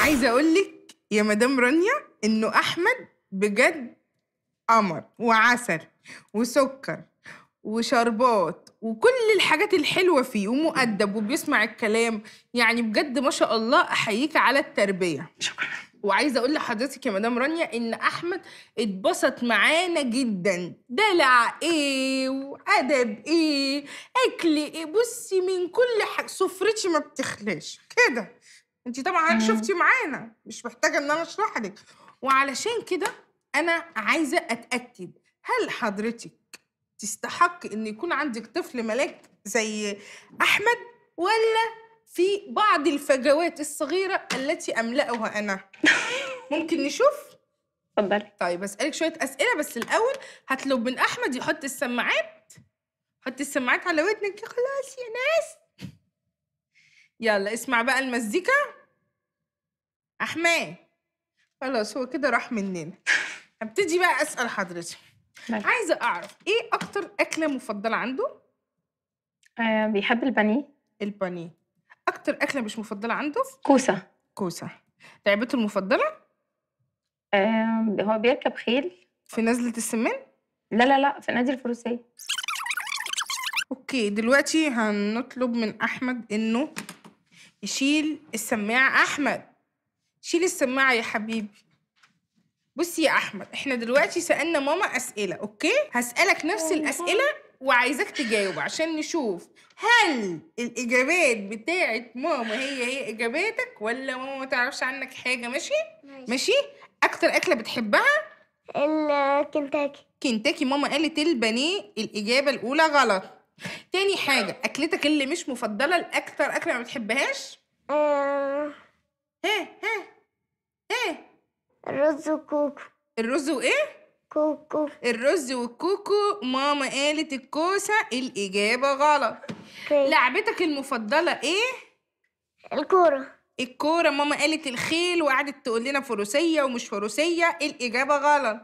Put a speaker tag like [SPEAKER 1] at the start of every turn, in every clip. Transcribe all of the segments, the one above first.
[SPEAKER 1] عايزة أقول لك يا مدام رانيا إنه أحمد بجد قمر وعسل وسكر وشربات وكل الحاجات الحلوة فيه ومؤدب وبيسمع الكلام. يعني بجد ما شاء الله أحييك على التربية.
[SPEAKER 2] شكرا.
[SPEAKER 1] وعايزة أقول لحضرتك يا مدام رانيا إن أحمد اتبسط معانا جدا. دلع إيه وأدب إيه أكل إيه. بصي من كل حاجة سفرتي ما بتخلاش. كده. أنت طبعا. شفتي معانا. مش محتاجة إن أنا أشرح لك. وعلشان كده أنا عايزة أتأكد. هل حضرتك تستحق إن يكون عندك طفل ملاك زي أحمد ولا في بعض الفجوات الصغيرة التي أملأها أنا. ممكن نشوف؟
[SPEAKER 2] اتفضلي.
[SPEAKER 1] طيب أسألك شوية أسئلة بس الأول هطلب من أحمد يحط السماعات. حط السماعات على ودنك. خلاص يا ناس. يلا اسمع بقى المزيكا. احمد خلاص هو كده راح مننا هبتدي بقى أسأل حضرتك.
[SPEAKER 2] ماشي.
[SPEAKER 1] عايزة أعرف إيه أكتر أكلة مفضلة عنده؟
[SPEAKER 2] آه بيحب البانيه.
[SPEAKER 1] البانيه. أكتر أكلة مش مفضلة عنده؟
[SPEAKER 2] كوسة.
[SPEAKER 1] كوسة. لعبته المفضلة؟
[SPEAKER 2] آه هو بيركب خيل.
[SPEAKER 1] في نزلة السمان؟
[SPEAKER 2] لا لا لا في نادي الفروسية.
[SPEAKER 1] okay دلوقتي هنطلب من أحمد إنه يشيل السماعة. أحمد شيل السماعة يا حبيبي. بصي يا أحمد إحنا دلوقتي سألنا ماما أسئلة okay؟ هسألك نفس الأسئلة وعايزاك تجاوب عشان نشوف. هل الإجابات بتاعت ماما هي هي إجاباتك ولا ماما ما تعرفش عنك حاجة؟ ماشي؟ ماشي. أكتر أكلة بتحبها؟
[SPEAKER 3] الكنتاكي
[SPEAKER 1] كنتاكي. ماما قالت البانيه الإجابة الأولى غلط. تاني حاجة أكلتك اللي مش مفضلة الأكتر أكلة ما بتحبهاش؟
[SPEAKER 3] آه،
[SPEAKER 1] ها ها ها.
[SPEAKER 3] الرز وكوكو.
[SPEAKER 1] الرز وإيه؟
[SPEAKER 3] كوكو
[SPEAKER 1] الرز والكوكو ماما قالت الكوسة الإجابة غلط.
[SPEAKER 3] كي.
[SPEAKER 1] لعبتك المفضلة إيه؟
[SPEAKER 3] الكورة.
[SPEAKER 1] الكورة. ماما قالت الخيل وقعدت تقول لنا فروسية ومش فروسية الإجابة غلط.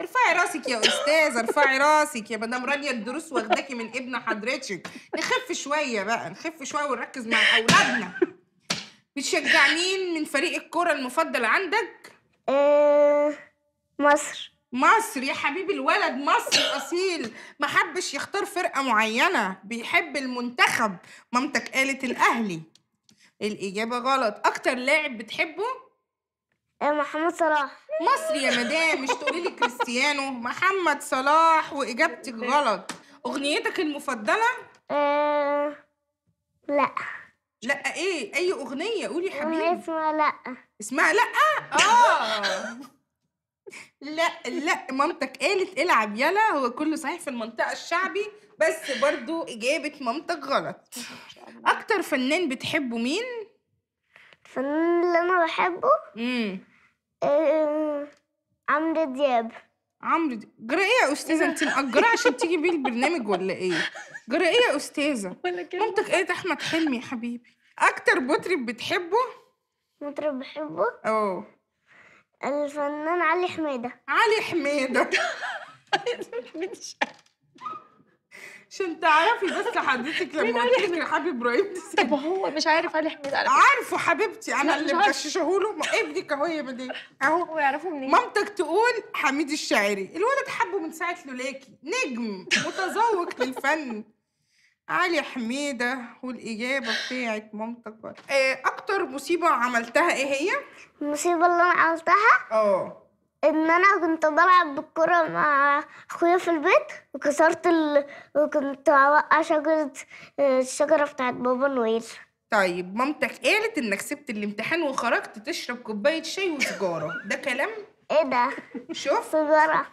[SPEAKER 1] ارفعي راسك يا أستاذة ارفعي راسك يا مدام رانيا الدروس واخداكي من ابن حضرتك. نخف شوية بقى نخف شوية ونركز مع أولادنا. بتشجع مين من فريق الكورة المفضل عندك؟
[SPEAKER 3] آه، مصر.
[SPEAKER 1] مصر يا حبيبي الولد مصر أصيل. ما حبش يختار فرقة معينة بيحب المنتخب. مامتك قالت الأهلي. الإجابة غلط. أكتر لاعب بتحبه؟
[SPEAKER 3] آه، محمد صلاح.
[SPEAKER 1] مصري يا مدام مش تقولي لي كريستيانو. محمد صلاح وإجابتك غلط. أغنيتك المفضلة؟
[SPEAKER 3] آه، لا.
[SPEAKER 1] لا إيه؟ أي أغنية؟ قولي يا حبيبي.
[SPEAKER 3] اسمها لا.
[SPEAKER 1] اسمها لا. آه. لا لا مامتك قالت العب يلا هو كله صحيح في المنطقة الشعبي بس برضو اجابه مامتك غلط. أكتر فنان بتحبه مين؟
[SPEAKER 3] الفنان اللي أنا بحبه؟
[SPEAKER 1] امم
[SPEAKER 3] عمرو دياب.
[SPEAKER 1] عمرو دي- جرى إيه يا أستاذة أنت مأجرة عشان تيجي بيه البرنامج ولا إيه؟ جرى إيه يا
[SPEAKER 2] كده
[SPEAKER 1] مامتك قالت أحمد حلمي يا حبيبي. أكتر مطرب بتحبه؟
[SPEAKER 3] مطرب بحبه؟
[SPEAKER 1] آه
[SPEAKER 3] الفنان علي حميدة.
[SPEAKER 1] علي حميدة. عشان تعرفي بس حضرتك لما قلت لك يا حبيب إبراهيم
[SPEAKER 2] طب هو مش عارف علي حميد على.
[SPEAKER 1] عارفه حبيبتي
[SPEAKER 2] أنا
[SPEAKER 1] اللي. مغششه له ما ابنك أهو يا مدام أهو.
[SPEAKER 2] هو يعرفه منين؟
[SPEAKER 1] مامتك تقول حميد الشاعري. الولد حبه من ساعة لولاكي. نجم متذوق للفن. علي حميدة والإجابة بتاعت مامتك غلط. آه، أكتر مصيبة عملتها إيه هي؟
[SPEAKER 3] المصيبة اللي أنا عملتها
[SPEAKER 1] آه
[SPEAKER 3] إن أنا كنت بلعب بالكرة مع أخويا في البيت وكسرت ال... وكنت هوقع شجرة الشجرة بتاعت بابا نويل
[SPEAKER 1] طيب مامتك قالت إنك سبت الامتحان وخرجت تشرب كوباية شاي وسجارة ده كلام؟
[SPEAKER 3] إيه ده؟
[SPEAKER 1] شوف
[SPEAKER 3] سيجارة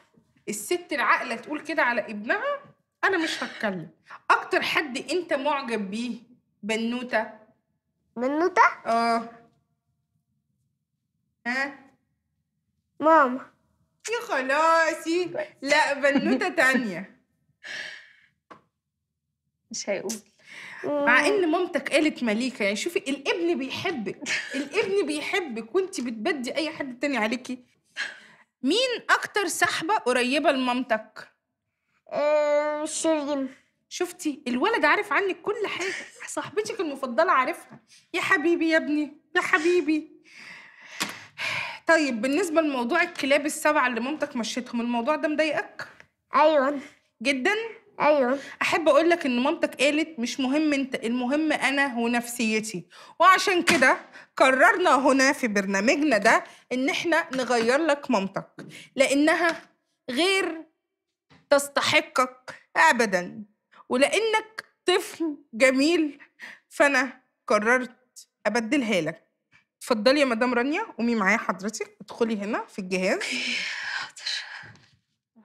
[SPEAKER 1] الست العاقلة تقول كده على ابنها أنا مش هتكلم. أكتر حد أنت معجب بيه بنوتة؟
[SPEAKER 3] بنوتة؟
[SPEAKER 1] آه. ها؟
[SPEAKER 3] ماما.
[SPEAKER 1] يا خلاصي. لا بنوتة تانية.
[SPEAKER 2] مش هيقول.
[SPEAKER 1] مع إن مامتك قالت مليكة. يعني شوفي الابن بيحبك الابن بيحبك وانت بتبدي أي حد تاني عليكي؟ مين أكتر صاحبة قريبة لمامتك؟
[SPEAKER 3] آه، شيرين
[SPEAKER 1] شفتي؟ الولد عارف عنك كل حاجة. صاحبتك المفضلة عارفها. يا حبيبي يا ابني. يا حبيبي. طيب بالنسبة لموضوع الكلاب السبعة اللي مامتك مشيتهم الموضوع ده مضايقك؟
[SPEAKER 3] أيوه.
[SPEAKER 1] جدا؟
[SPEAKER 3] أيوه.
[SPEAKER 1] أحب أقول لك إن مامتك قالت مش مهم أنت المهم أنا ونفسيتي. وعشان كده قررنا هنا في برنامجنا ده إن إحنا نغير لك مامتك. لأنها غير تستحقك ابدا. ولأنك طفل جميل فأنا قررت أبدلها لك. اتفضلي يا مدام رانيا قومي معايا حضرتك ادخلي هنا في الجهاز.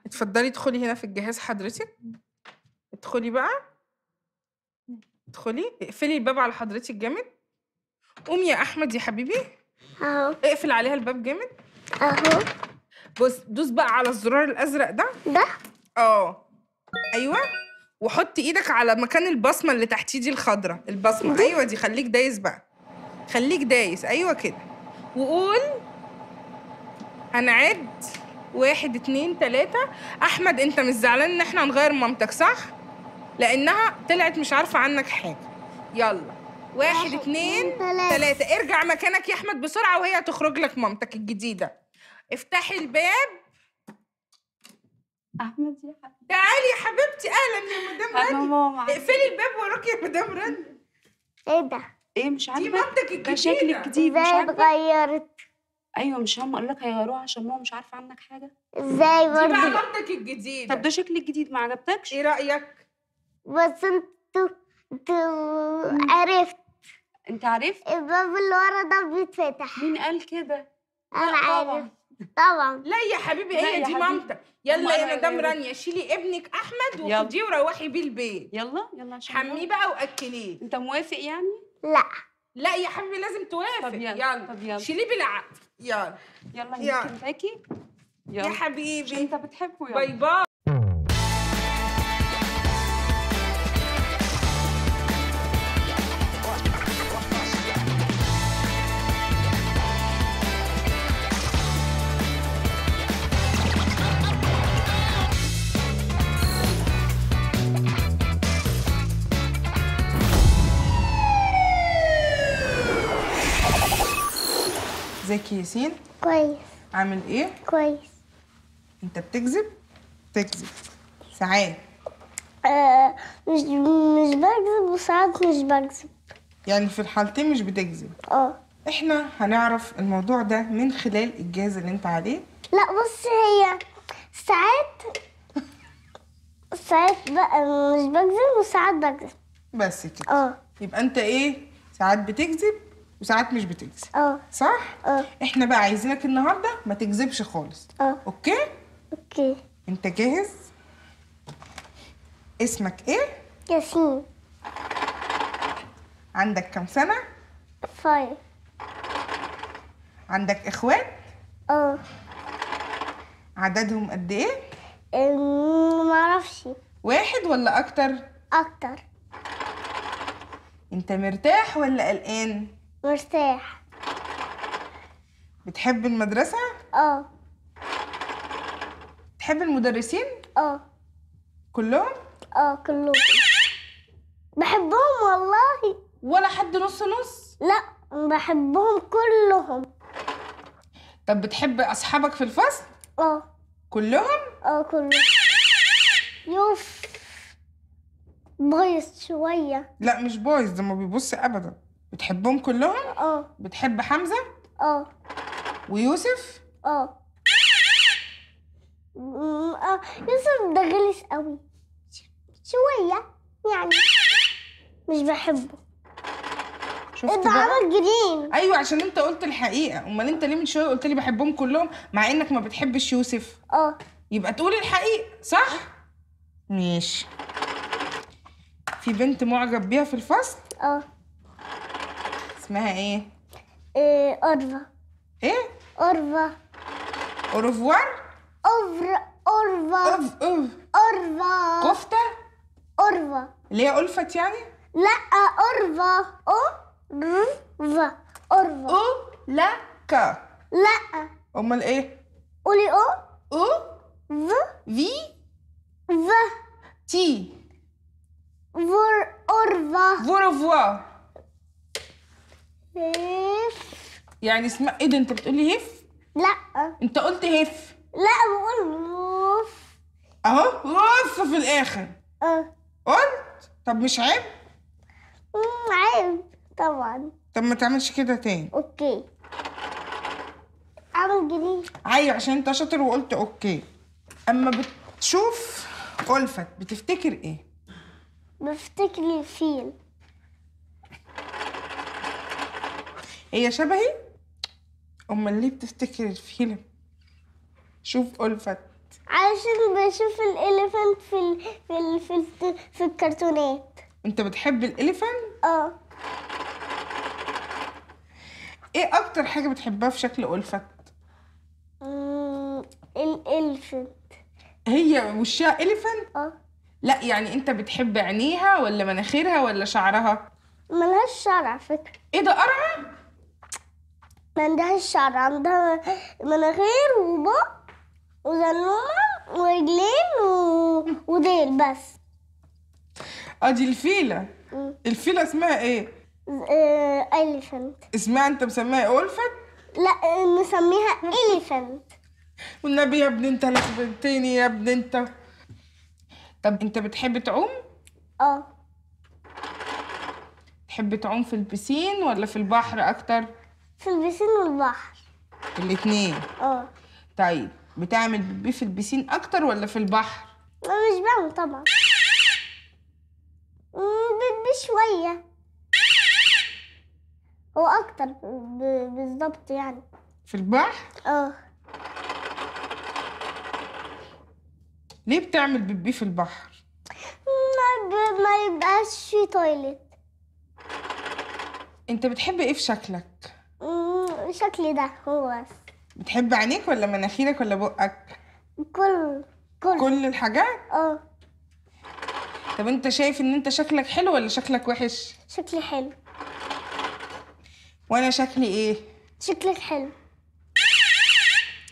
[SPEAKER 1] اتفضلي ادخلي هنا في الجهاز حضرتك. ادخلي بقى. ادخلي اقفلي الباب على حضرتك جامد. قومي يا أحمد يا حبيبي.
[SPEAKER 3] أهو.
[SPEAKER 1] اقفل عليها الباب جامد.
[SPEAKER 3] أهو.
[SPEAKER 1] بص دوس بقى على الزرار الأزرق ده.
[SPEAKER 3] ده؟
[SPEAKER 1] آه أيوه وحط إيدك على مكان البصمة اللي تحتيه دي الخضرة البصمة. أيوه دي خليك دايس بقى خليك دايس. أيوه كده. وقول هنعد واحد اتنين تلاتة. احمد انت مش زعلان ان إحنا هنغير مامتك صح؟ لانها طلعت مش عارفة عنك حاجة. يلا. واحد اتنين
[SPEAKER 3] تلاتة.
[SPEAKER 1] ارجع مكانك يا احمد بسرعة وهي هتخرج لك مامتك الجديدة. افتحي الباب.
[SPEAKER 2] أحمد يا حبيبي.
[SPEAKER 1] تعالي يا حبيبتي أهلا يا مدام
[SPEAKER 2] أنا
[SPEAKER 1] رانيا
[SPEAKER 2] ماما.
[SPEAKER 1] اقفلي الباب وراك يا مدام رانيا
[SPEAKER 3] إيه ده؟
[SPEAKER 2] إيه مش
[SPEAKER 1] دي
[SPEAKER 2] عاجبك
[SPEAKER 1] مامتك
[SPEAKER 2] ده شكلك
[SPEAKER 1] الجديده
[SPEAKER 2] جديد مش عاجبك
[SPEAKER 3] اتغيرت؟
[SPEAKER 2] أيوه مش هم قال لك هيغيروها عشان ماما مش عارفة عنك حاجة.
[SPEAKER 3] إزاي
[SPEAKER 1] دي بقى
[SPEAKER 3] برضه؟
[SPEAKER 1] مامتك الجديدة.
[SPEAKER 2] طب ده شكلك جديد ما عجبتكش؟
[SPEAKER 1] إيه رأيك؟
[SPEAKER 3] بس أنتوا أنتوا عرفت.
[SPEAKER 2] أنت عارف
[SPEAKER 3] الباب اللي ورا ده بيتفتح.
[SPEAKER 2] مين قال كده؟ أنا
[SPEAKER 3] عارف
[SPEAKER 2] طبعا.
[SPEAKER 3] طبعا.
[SPEAKER 1] لا يا حبيبي هي دي. مامتك. يلا يا مدام. رانيا شيلي ابنك أحمد
[SPEAKER 2] يلا.
[SPEAKER 1] وخديه وروحي بيه البيت
[SPEAKER 2] يلا يلا عشان
[SPEAKER 1] حميه بقى وأكليه.
[SPEAKER 2] أنت موافق يعني؟
[SPEAKER 3] لا.
[SPEAKER 1] لا يا حبيبي لازم توافق.
[SPEAKER 2] طب يلا، طب يلا.
[SPEAKER 1] شيليه بالعقل يلا.
[SPEAKER 2] يلا
[SPEAKER 1] يلا.
[SPEAKER 2] نجيب كنتاكي
[SPEAKER 1] يا
[SPEAKER 2] يلا.
[SPEAKER 1] حبيبي.
[SPEAKER 2] انت بتحبه
[SPEAKER 1] باي
[SPEAKER 2] يلا
[SPEAKER 1] باي. ازيك يا ياسين.
[SPEAKER 3] كويس.
[SPEAKER 1] عامل إيه؟
[SPEAKER 3] كويس.
[SPEAKER 1] أنت بتكذب؟ تكذب ساعات.
[SPEAKER 3] آه مش مش بكذب وساعات مش بكذب.
[SPEAKER 1] يعني في الحالتين مش بتكذب.
[SPEAKER 3] آه.
[SPEAKER 1] إحنا هنعرف الموضوع ده من خلال الجهاز اللي أنت عليه.
[SPEAKER 3] لا بص هي ساعات ساعات بقى مش بكذب وساعات بكذب.
[SPEAKER 1] بس كده.
[SPEAKER 3] آه.
[SPEAKER 1] يبقى أنت إيه؟ ساعات بتكذب وساعات مش بتكذب
[SPEAKER 3] آه.
[SPEAKER 1] صح؟
[SPEAKER 3] آه.
[SPEAKER 1] إحنا بقى عايزينك النهارده ما تكذبش خالص.
[SPEAKER 3] آه.
[SPEAKER 1] okay؟
[SPEAKER 3] okay.
[SPEAKER 1] انت جاهز؟ اسمك إيه؟
[SPEAKER 3] ياسين.
[SPEAKER 1] عندك كام سنة؟
[SPEAKER 3] five.
[SPEAKER 1] عندك اخوات؟
[SPEAKER 3] آه.
[SPEAKER 1] عددهم قد إيه؟
[SPEAKER 3] أم، معرفش
[SPEAKER 1] واحد ولا أكتر؟
[SPEAKER 3] أكتر.
[SPEAKER 1] انت مرتاح ولا قلقان؟
[SPEAKER 3] مرتاح.
[SPEAKER 1] بتحب المدرسة؟
[SPEAKER 3] آه.
[SPEAKER 1] تحب المدرسين؟
[SPEAKER 3] آه.
[SPEAKER 1] كلهم؟
[SPEAKER 3] آه كلهم. بحبهم والله.
[SPEAKER 1] ولا حد نص نص؟
[SPEAKER 3] لا بحبهم كلهم.
[SPEAKER 1] طب بتحب أصحابك في الفصل؟
[SPEAKER 3] آه.
[SPEAKER 1] كلهم؟
[SPEAKER 3] آه كلهم. يوف. بايظ شوية.
[SPEAKER 1] لا مش بايظ ده ما بيبص ابدا. بتحبهم كلهم؟
[SPEAKER 3] آه.
[SPEAKER 1] بتحب حمزة؟
[SPEAKER 3] آه.
[SPEAKER 1] ويوسف؟
[SPEAKER 3] آه. آه. يوسف ده غلس قوي. شوية يعني. مش بحبه.
[SPEAKER 1] شفت
[SPEAKER 3] ده عمل جرين
[SPEAKER 1] أيوه عشان أنت قلت الحقيقة. أمال أنت ليه من شوية قلت لي بحبهم كلهم؟ مع إنك ما بتحبش يوسف.
[SPEAKER 3] آه.
[SPEAKER 1] يبقى تقول الحقيقة صح؟ ماشي. في بنت معجب بيها في الفصل؟
[SPEAKER 3] آه.
[SPEAKER 1] اسمها إيه؟
[SPEAKER 3] إيه، أرفا
[SPEAKER 1] إيه؟
[SPEAKER 3] أرفا
[SPEAKER 1] اوروفوار
[SPEAKER 3] أفر أرفا
[SPEAKER 1] أوف
[SPEAKER 3] أوف.
[SPEAKER 1] كفتة؟
[SPEAKER 3] أرفا
[SPEAKER 1] اللي هي ألفت يعني؟
[SPEAKER 3] لا أرفا أرفا أرفا
[SPEAKER 1] أو لا كا
[SPEAKER 3] لا.
[SPEAKER 1] أمال إيه؟
[SPEAKER 3] قولي أو.
[SPEAKER 1] أو.
[SPEAKER 3] ف.
[SPEAKER 1] في؟
[SPEAKER 3] ف.
[SPEAKER 1] تي.
[SPEAKER 3] فور أورفا.
[SPEAKER 1] فورفوا
[SPEAKER 3] هف
[SPEAKER 1] يعني اسمها إيه ده؟ انت بتقولي هف
[SPEAKER 3] لا.
[SPEAKER 1] انت قلت هف
[SPEAKER 3] لا بقول ووف
[SPEAKER 1] اهو وف في الآخر.
[SPEAKER 3] آه.
[SPEAKER 1] قلت؟ طب مش عيب؟
[SPEAKER 3] عيب طبعا.
[SPEAKER 1] طب ما تعملش كده تاني.
[SPEAKER 3] okay. اعمل جديد
[SPEAKER 1] عيب عشان انت شاطر وقلت okay. اما بتشوف ألفت بتفتكر إيه؟
[SPEAKER 3] بفتكر الفيل.
[SPEAKER 1] هي شبهي؟ امال ليه بتفتكر الفيل لما. شوف ألفت.
[SPEAKER 3] علشان بشوف ال elephant في ال... في ال... في, ال... في الكرتونات.
[SPEAKER 1] أنت بتحب الاليفان
[SPEAKER 3] آه.
[SPEAKER 1] إيه أكتر حاجة بتحبها في شكل ألفت؟
[SPEAKER 3] الإليفنت
[SPEAKER 1] هي وشها اليفان
[SPEAKER 3] آه.
[SPEAKER 1] لا يعني أنت بتحب عينيها ولا مناخيرها ولا شعرها؟
[SPEAKER 3] ملهاش شعر على فكرة.
[SPEAKER 1] إيه ده قرعة؟
[SPEAKER 3] ما عندهاش شعر عندها مناخير وبق وزنومة ورجلين و... وديل بس.
[SPEAKER 1] آه دي الفيلة.
[SPEAKER 3] مم.
[SPEAKER 1] الفيلة اسمها إيه؟
[SPEAKER 3] آه... elephant
[SPEAKER 1] اسمها أنت مسميها ألفت
[SPEAKER 3] لا آه، نسميها elephant
[SPEAKER 1] والنبي يا ابن أنت لخبطتني يا ابن أنت. طب أنت بتحب تعوم؟
[SPEAKER 3] آه.
[SPEAKER 1] تحب تعوم في ال piscine ولا في البحر أكتر؟
[SPEAKER 3] في البسين والبحر.
[SPEAKER 1] الاتنين؟
[SPEAKER 3] آه.
[SPEAKER 1] طيب بتعمل بيبي في البسين أكتر ولا في البحر؟
[SPEAKER 3] أنا مش بعمل طبعا. مم، ب- بشوية. هو أكتر ب- بالظبط يعني.
[SPEAKER 1] في البحر؟
[SPEAKER 3] آه.
[SPEAKER 1] ليه بتعمل بيبي في البحر؟
[SPEAKER 3] ما, ب... ما يبقاش في تويلت
[SPEAKER 1] أنت بتحب إيه في شكلك؟
[SPEAKER 3] شكلي ده هو.
[SPEAKER 1] بتحب عينيك ولا مناخيرك ولا بقك؟
[SPEAKER 3] كل كل.
[SPEAKER 1] كل الحاجات؟
[SPEAKER 3] آه.
[SPEAKER 1] طب انت شايف ان انت شكلك حلو ولا شكلك وحش؟
[SPEAKER 3] شكلي حلو.
[SPEAKER 1] وأنا شكلي إيه؟
[SPEAKER 3] شكلك حلو.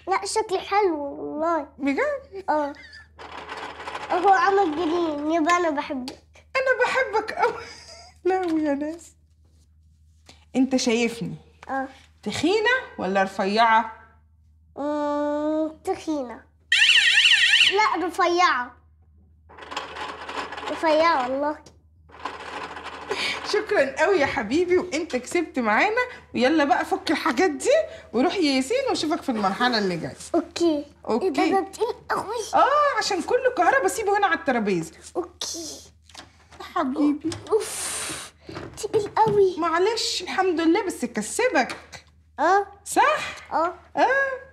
[SPEAKER 3] لا شكلي حلو والله.
[SPEAKER 1] بجد؟
[SPEAKER 3] آه. هو عمل جنين يبقى أنا بحبك.
[SPEAKER 1] أنا بحبك قوي لا يا ناس. انت شايفني.
[SPEAKER 3] آه.
[SPEAKER 1] تخينة ولا رفيعة؟
[SPEAKER 3] مم، تخينة. لا رفيعة. رفيعة والله.
[SPEAKER 1] شكرا قوي يا حبيبي وأنت كسبت معانا. ويلا بقى فك الحاجات دي وروح يا ياسين وأشوفك في المرحلة اللي جاية.
[SPEAKER 3] okay.
[SPEAKER 1] okay.
[SPEAKER 3] إيه ده؟ ده تقيل قوي
[SPEAKER 1] آه عشان كله كهرباء سيبه هنا على الترابيزة.
[SPEAKER 3] okay.
[SPEAKER 1] يا حبيبي.
[SPEAKER 3] أوف. تقيل قوي
[SPEAKER 1] معلش الحمد لله بس كسبك.
[SPEAKER 3] آه
[SPEAKER 1] صح؟
[SPEAKER 3] آه
[SPEAKER 1] آه.